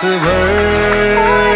滋味儿